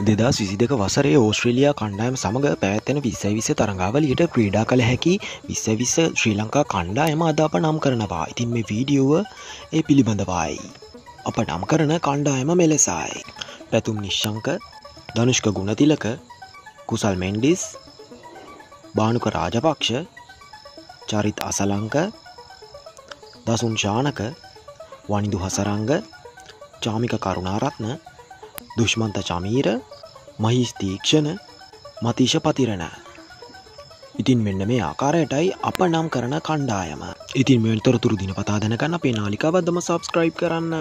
දෙදා විසි දෙක වසරේ ඕස්ට්‍රේලයා කණ්ඩායම සමඟ පැවැත්වෙන විස්සයි විස තරඟාවලියට ක්‍රීඩා කළ හැකි විස්සවිස්ස ශ්‍රී ලංකා කණ්ඩායම අදාප නම් කරනවා ඉතින් මේ වීඩියෝව ඒ පිළිබඳවයි. අප නම් කරන කණ්ඩායම මෙලෙසයි. පැතුම් නිශ්ශංක ධනුෂ්ක ගුණතිලක කුසල් මෙන්ඩිස් භානුක රාජපක්ෂ චරිත් අසලංක දසුන් ශානක වනිදු හසරංග චාමික කරුණාරත්න දුෂ්මන්ත චමීර මහිස් තීක්ෂණ මතිශ පතිරණ ඉතින් මෙන්න මේ ආකාරයටයි අප නම් කරන කණ්ඩායම ඉතින් මෙල් තොරතුරු දින පතා දැනකන්න අපේ නාලිකාවදම සබස්ක්‍රයිබ් කරන්න